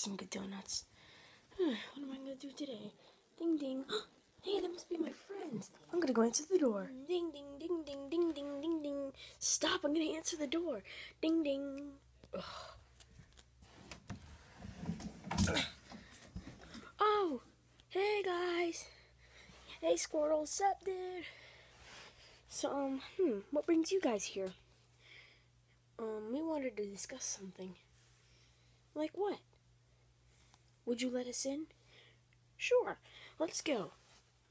some good donuts. what am I gonna do today? Ding ding. hey, that must be my friends. I'm gonna go answer the door. Ding ding ding ding ding ding ding ding. Stop! I'm gonna answer the door. Ding ding. Oh, hey guys. Hey Squirtle, sup dude? So, um, hmm, what brings you guys here? Um, we wanted to discuss something. Like what? Would you let us in? Sure, let's go.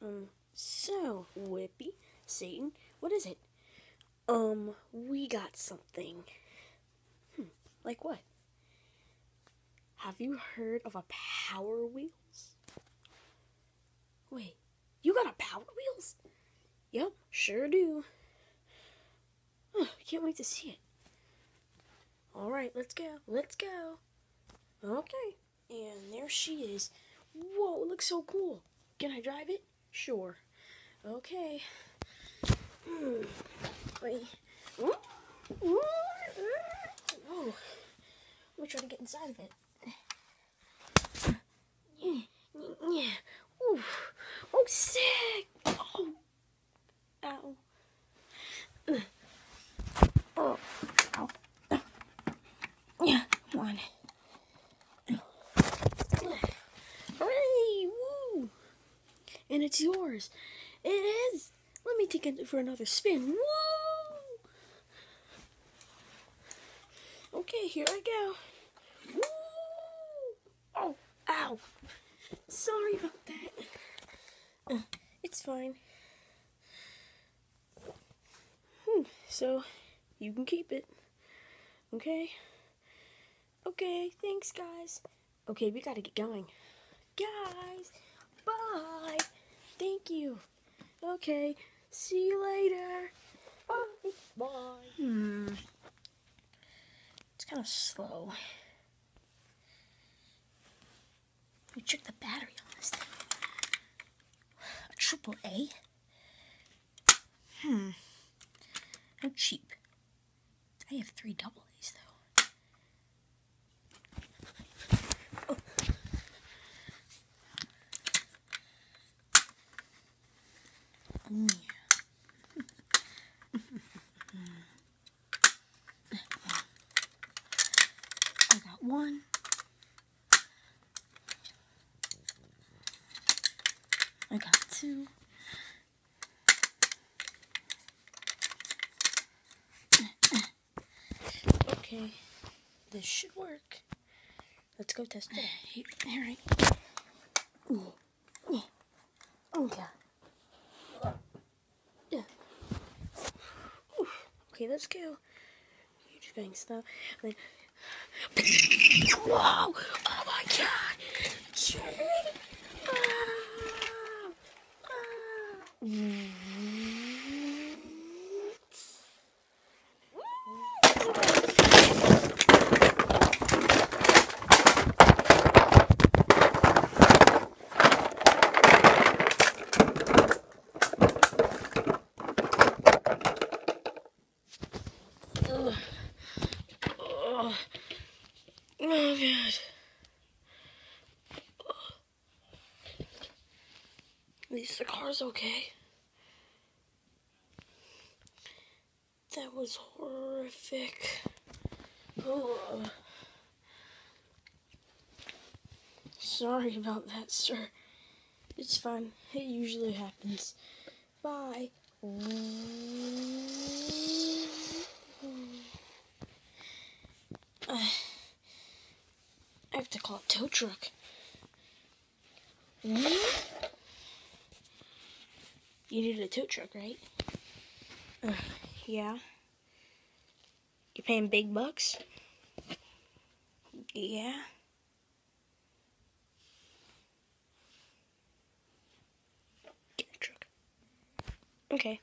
Um, so, Whippy, Satan, what is it? Um, we got something. Hmm, like what? Have you heard of a Power Wheels? Wait, you got a Power Wheels? Yep, sure do. Oh, can't wait to see it. All right, let's go. Let's go. Okay. And there she is. Whoa, it looks so cool. Can I drive it? Sure. Okay. Hmm. Wait. Oh. Let me try to get inside of it. Yeah. Oh, sick. Oh. Ow. Oh. Ow. Yeah, come on. Hooray! Woo! And it's yours. It is. Let me take it for another spin. Woo! Okay, here I go. Woo! Oh, ow. Sorry about that. Uh, it's fine. Hmm, so, you can keep it. Okay? Okay, thanks, guys. Okay, we gotta get going. Guys, bye. Thank you. Okay, see you later. Bye. Bye. Hmm. It's kind of slow. We check the battery on this thing. A triple A? Hmm. How cheap. I have three double A's though. Oh. Mm, I got one. I got two. Okay, this should work. Let's go test it. Here, all right. Oh, yeah. Yeah. Okay. Yeah. Oof. Okay, let's go. You're just going slow. Whoa! Oh my god! Shit! Ah! Ah! Ugh. Oh. oh god. At least the car's okay. That was horrific. Oh. Sorry about that, sir. It's fine. It usually happens. Bye. I have to call a tow truck. You needed a tow truck, right? Uh, yeah. You're paying big bucks? Yeah. Get a truck. Okay.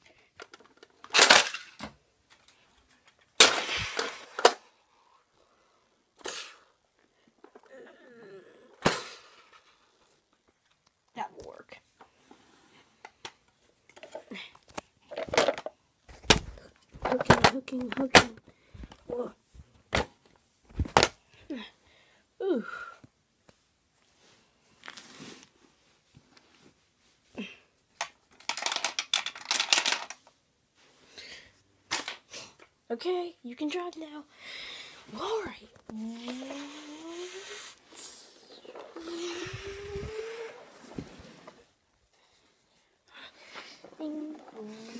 hugging, hugging. Whoa. Ooh. Okay, you can drive now. Alright. Ding, ding.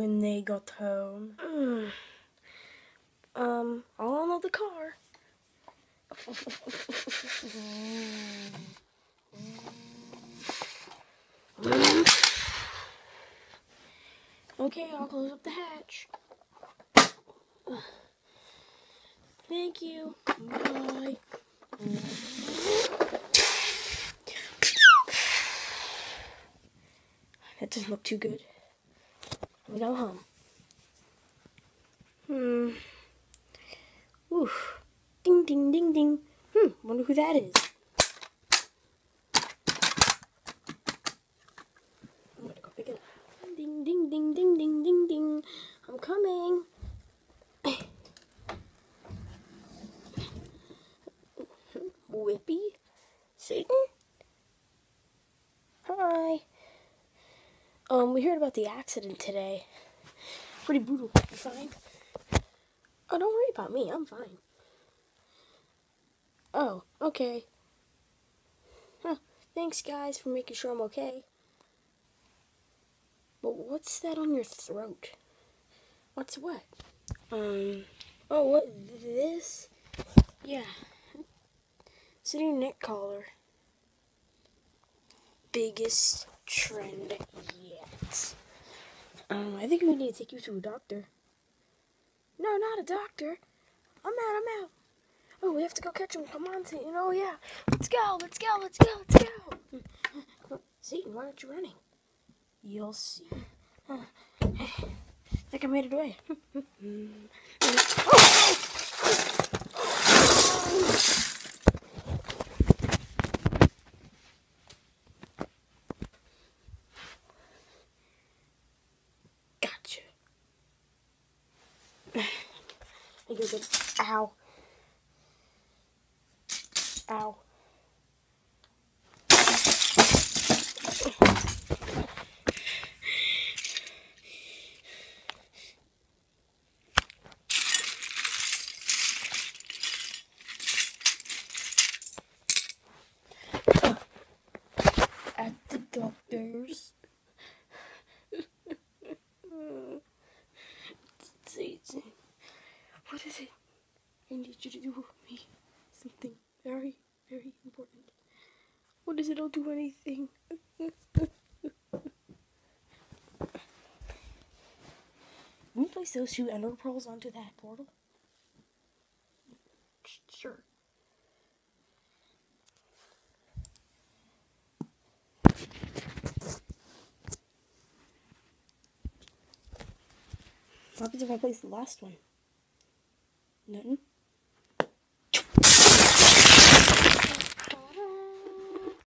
When they got home. Um, all on the car. Okay, I'll close up the hatch. Thank you. Bye. That doesn't look too good. We go home. Hmm. Oof. Ding, ding, ding, ding. Hmm. Wonder who that is. I'm gonna go pick it up. Ding, ding, ding, ding, ding, ding, ding. I'm coming. Whippy? Satan? Hi. Um, we heard about the accident today. Pretty brutal. You fine? Oh, don't worry about me. I'm fine. Oh, okay. Huh. Thanks, guys, for making sure I'm okay. But what's that on your throat? What's what? Um, oh, what, this? Yeah. It's a new neck collar. Biggest trend yet. Um, I think we need to take you to a doctor. No, not a doctor. I'm out, I'm out. Oh, we have to go catch him. Come on, Satan. Oh, yeah. Let's go, let's go, let's go, let's go. Satan, why aren't you running? You'll see. I think I made it away. Gotcha. I go good. Ow. Ow. At the doctor's. Satan, what is it? I need you to do with me something very, very important. What is it? I'll do anything. Can we place those two ender pearls onto that portal? Sure. What happens if I place the last one? Nothing.